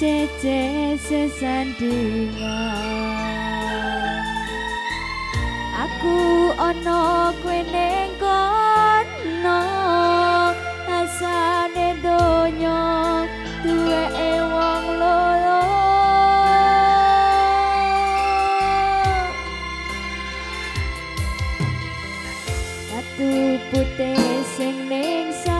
cece sesandinga aku ana kowe ning kono asane donya duwe wong loro atu putih sing ning sa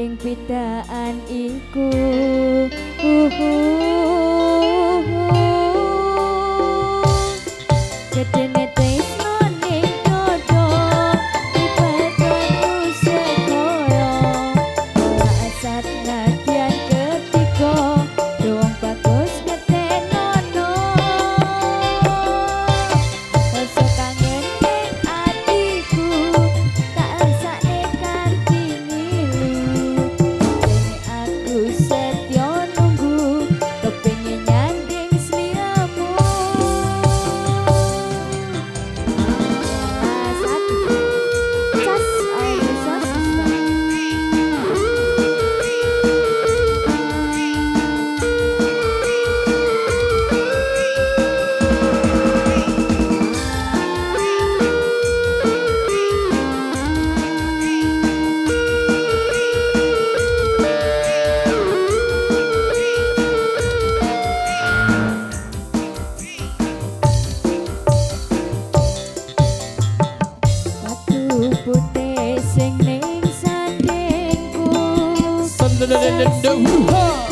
ing pidaan iku uh, uh. New. do.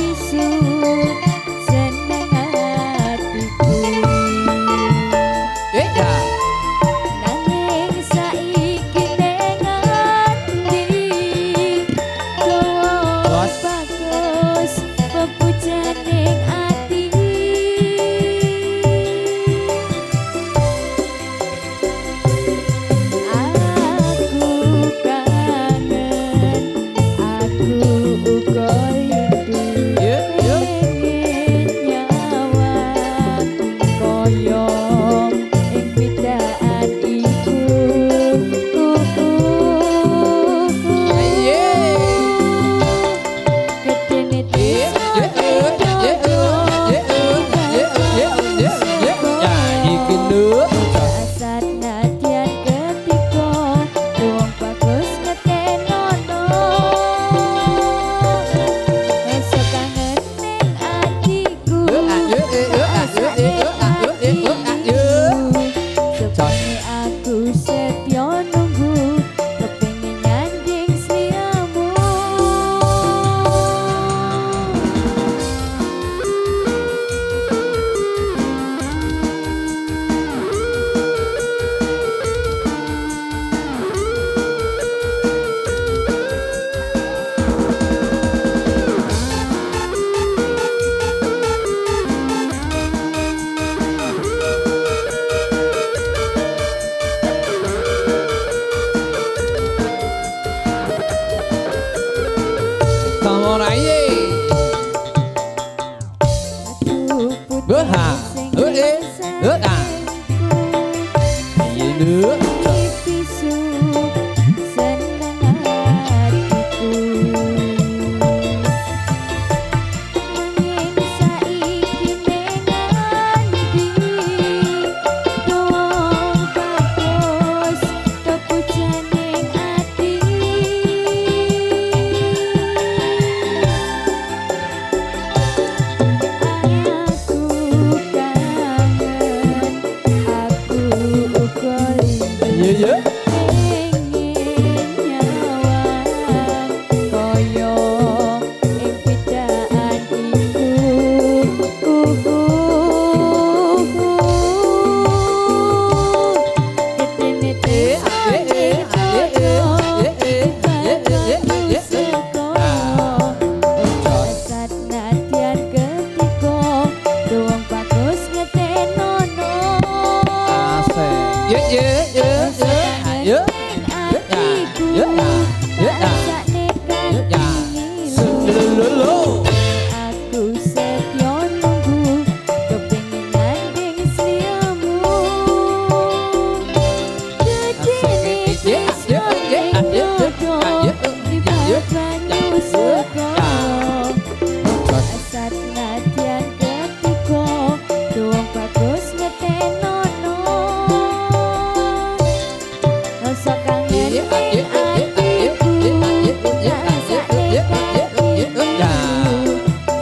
Ngilu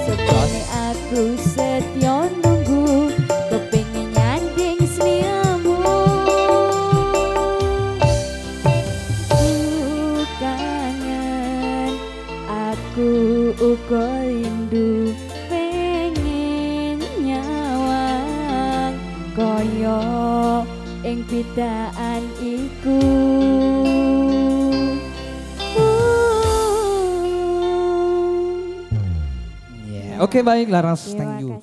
Sebene aku setyo nunggu Kepingin nyanding seliamu Ku kangen Aku uga rindu Pengen nyawang Koyo ing bidaan iku Ya, Oke baik Laras, thank you.